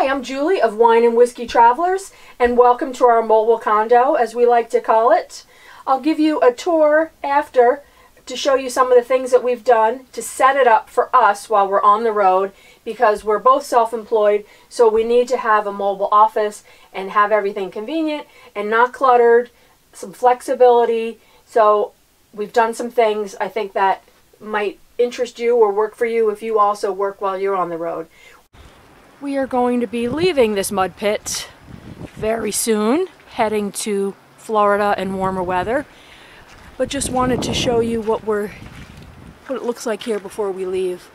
Hi, I'm Julie of Wine and Whiskey Travelers, and welcome to our mobile condo, as we like to call it. I'll give you a tour after to show you some of the things that we've done to set it up for us while we're on the road because we're both self-employed, so we need to have a mobile office and have everything convenient and not cluttered, some flexibility. So we've done some things I think that might interest you or work for you if you also work while you're on the road. We are going to be leaving this mud pit very soon, heading to Florida and warmer weather. But just wanted to show you what we're what it looks like here before we leave.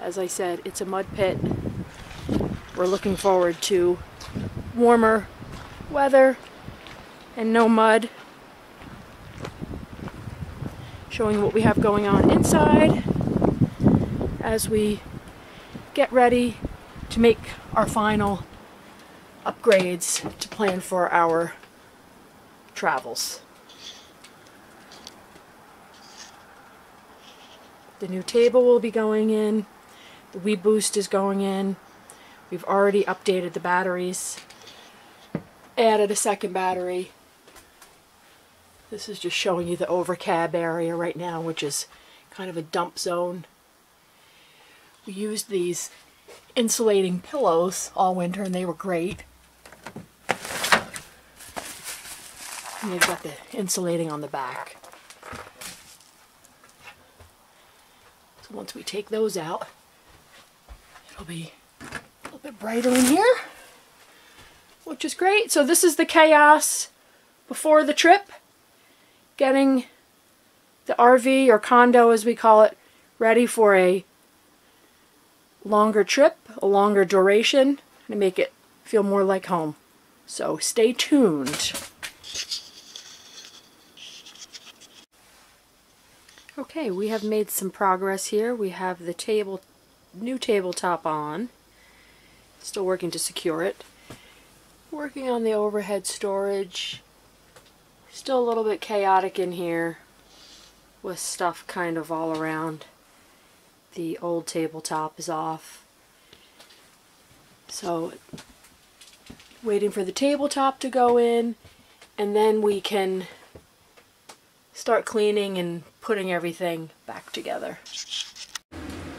As I said, it's a mud pit. We're looking forward to warmer weather and no mud. Showing what we have going on inside as we get ready to make our final upgrades to plan for our travels. The new table will be going in. The WeBoost is going in. We've already updated the batteries. Added a second battery. This is just showing you the overcab area right now, which is kind of a dump zone. We used these insulating pillows all winter and they were great. And they've got the insulating on the back. So once we take those out, it'll be a little bit brighter in here, which is great. So this is the chaos before the trip, getting the RV or condo as we call it ready for a longer trip, a longer duration, to make it feel more like home. So stay tuned. Okay, we have made some progress here. We have the table, new tabletop on. Still working to secure it. Working on the overhead storage. Still a little bit chaotic in here with stuff kind of all around the old tabletop is off. So waiting for the tabletop to go in and then we can start cleaning and putting everything back together.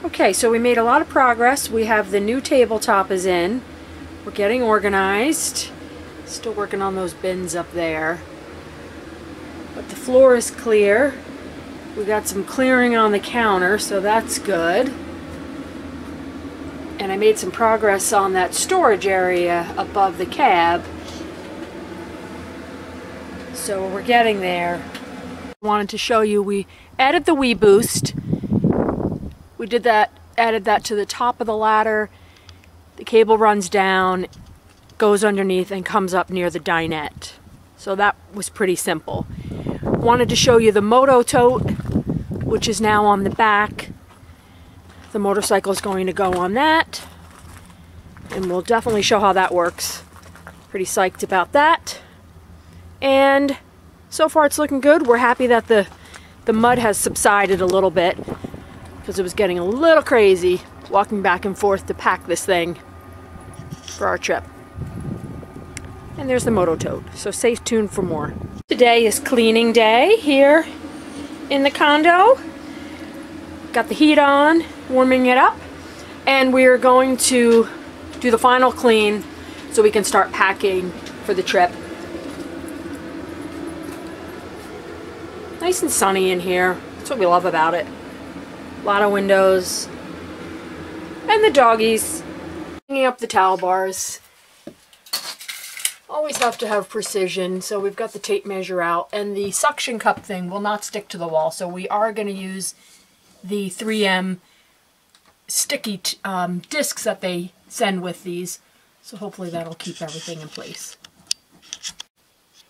Okay, so we made a lot of progress. We have the new tabletop is in. We're getting organized. Still working on those bins up there. But the floor is clear. We got some clearing on the counter, so that's good. And I made some progress on that storage area above the cab. So we're getting there. Wanted to show you, we added the WeBoost. We did that, added that to the top of the ladder. The cable runs down, goes underneath, and comes up near the dinette. So that was pretty simple. Wanted to show you the Moto Tote, which is now on the back. The motorcycle is going to go on that. And we'll definitely show how that works. Pretty psyched about that. And so far it's looking good. We're happy that the, the mud has subsided a little bit because it was getting a little crazy walking back and forth to pack this thing for our trip. And there's the Moto Tote, so stay tuned for more. Today is cleaning day here in the condo. Got the heat on, warming it up, and we're going to do the final clean so we can start packing for the trip. Nice and sunny in here. That's what we love about it. A lot of windows. And the doggies. Hanging up the towel bars always have to have precision so we've got the tape measure out and the suction cup thing will not stick to the wall so we are going to use the 3M sticky um, discs that they send with these so hopefully that'll keep everything in place.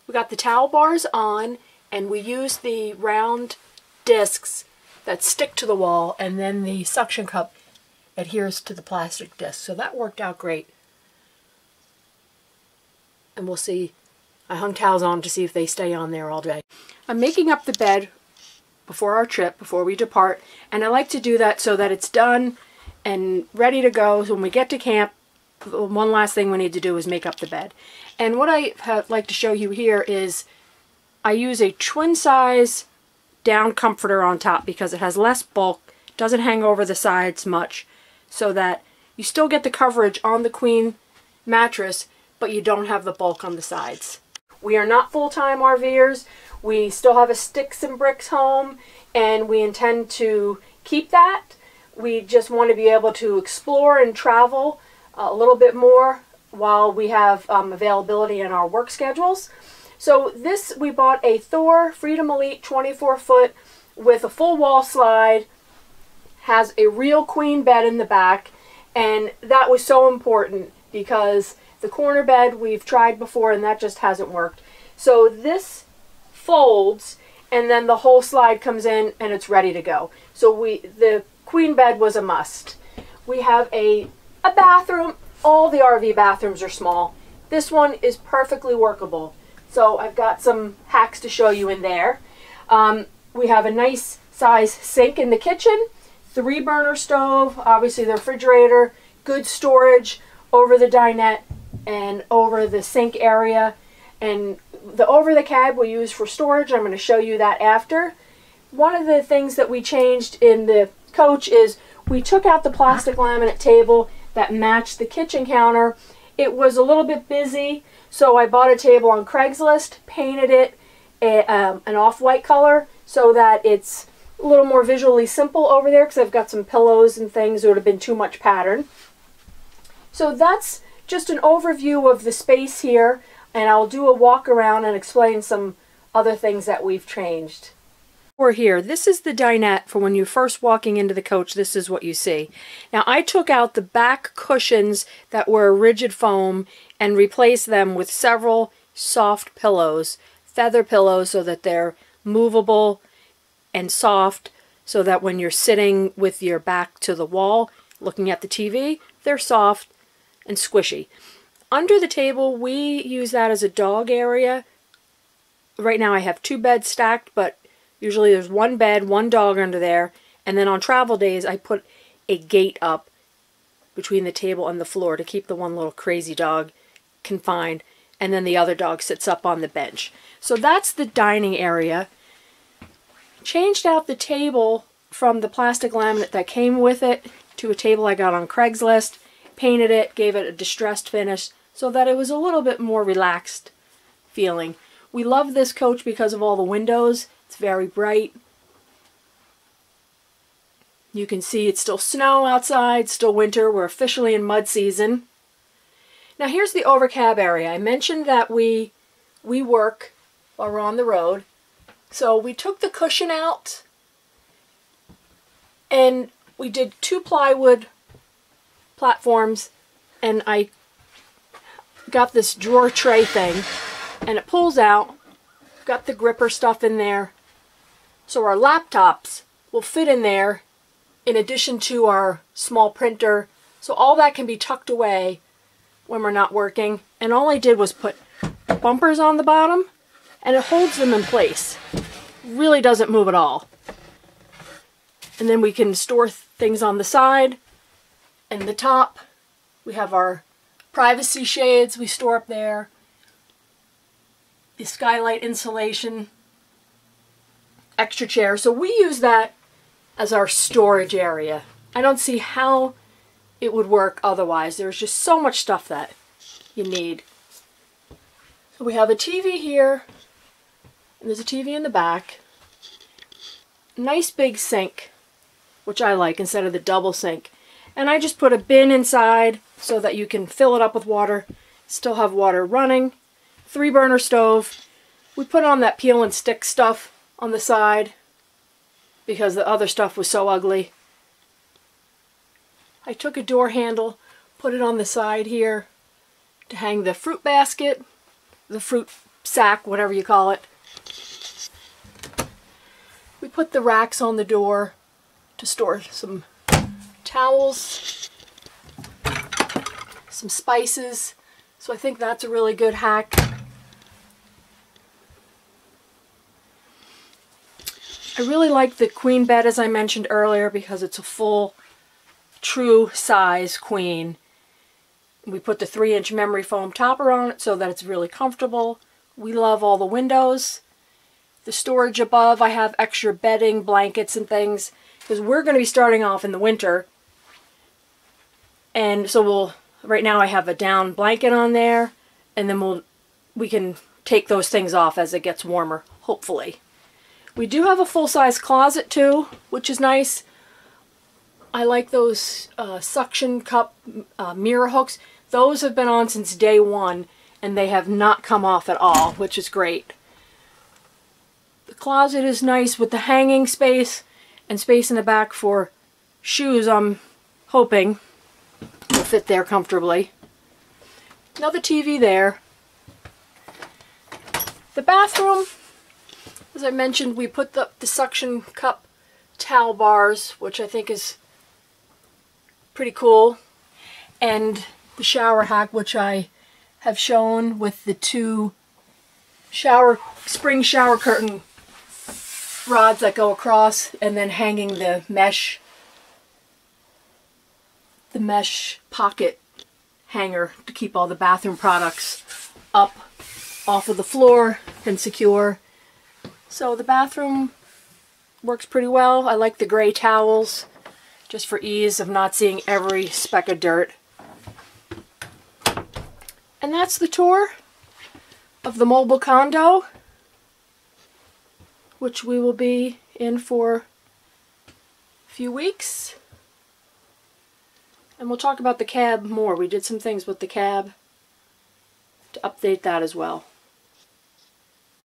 We got the towel bars on and we use the round discs that stick to the wall and then the suction cup adheres to the plastic disc so that worked out great and we'll see. I hung towels on to see if they stay on there all day. I'm making up the bed before our trip, before we depart, and I like to do that so that it's done and ready to go. So when we get to camp, one last thing we need to do is make up the bed. And what I like to show you here is I use a twin size down comforter on top because it has less bulk, doesn't hang over the sides much, so that you still get the coverage on the queen mattress, but you don't have the bulk on the sides. We are not full-time RVers. We still have a sticks and bricks home, and we intend to keep that. We just want to be able to explore and travel a little bit more while we have um, availability in our work schedules. So this, we bought a Thor Freedom Elite 24 foot with a full wall slide, has a real queen bed in the back, and that was so important because the corner bed we've tried before and that just hasn't worked. So this folds and then the whole slide comes in and it's ready to go. So we the queen bed was a must. We have a, a bathroom. All the RV bathrooms are small. This one is perfectly workable. So I've got some hacks to show you in there. Um, we have a nice size sink in the kitchen, three burner stove, obviously the refrigerator, good storage over the dinette and over the sink area. And the over the cab we use for storage. I'm going to show you that after. One of the things that we changed in the coach is we took out the plastic laminate table that matched the kitchen counter. It was a little bit busy, so I bought a table on Craigslist, painted it a, um, an off-white color so that it's a little more visually simple over there because I've got some pillows and things. It would have been too much pattern. So that's just an overview of the space here and I'll do a walk around and explain some other things that we've changed. We're here. This is the dinette for when you're first walking into the coach. This is what you see. Now I took out the back cushions that were rigid foam and replaced them with several soft pillows, feather pillows so that they're movable and soft so that when you're sitting with your back to the wall looking at the TV, they're soft and squishy. Under the table, we use that as a dog area. Right now I have two beds stacked, but usually there's one bed, one dog under there. And then on travel days, I put a gate up between the table and the floor to keep the one little crazy dog confined. And then the other dog sits up on the bench. So that's the dining area. Changed out the table from the plastic laminate that came with it to a table I got on Craigslist. Painted it, gave it a distressed finish so that it was a little bit more relaxed feeling. We love this coach because of all the windows. It's very bright. You can see it's still snow outside, still winter. We're officially in mud season. Now here's the overcab area. I mentioned that we we work while we're on the road. So we took the cushion out and we did two plywood platforms and I got this drawer tray thing and it pulls out. Got the gripper stuff in there. So our laptops will fit in there in addition to our small printer. So all that can be tucked away when we're not working. And all I did was put bumpers on the bottom and it holds them in place. Really doesn't move at all. And then we can store things on the side and the top. We have our privacy shades we store up there, the skylight insulation, extra chair. So we use that as our storage area. I don't see how it would work otherwise. There's just so much stuff that you need. So we have a TV here, and there's a TV in the back. Nice big sink, which I like instead of the double sink. And I just put a bin inside so that you can fill it up with water, still have water running. Three burner stove. We put on that peel and stick stuff on the side because the other stuff was so ugly. I took a door handle, put it on the side here to hang the fruit basket, the fruit sack, whatever you call it. We put the racks on the door to store some towels, some spices. So I think that's a really good hack. I really like the queen bed as I mentioned earlier because it's a full true size queen. We put the three inch memory foam topper on it so that it's really comfortable. We love all the windows. The storage above, I have extra bedding, blankets, and things because we're going to be starting off in the winter. And so we'll, right now I have a down blanket on there and then we'll, we can take those things off as it gets warmer, hopefully. We do have a full-size closet too, which is nice. I like those uh, suction cup uh, mirror hooks. Those have been on since day one and they have not come off at all, which is great. The closet is nice with the hanging space and space in the back for shoes I'm hoping will fit there comfortably. Another TV there. The bathroom, as I mentioned, we put the, the suction cup towel bars, which I think is pretty cool. And the shower hack, which I have shown with the two shower spring shower curtain rods that go across and then hanging the mesh the mesh pocket hanger to keep all the bathroom products up off of the floor and secure. So the bathroom works pretty well. I like the gray towels just for ease of not seeing every speck of dirt. And that's the tour of the mobile condo, which we will be in for a few weeks. And we'll talk about the cab more. We did some things with the cab to update that as well.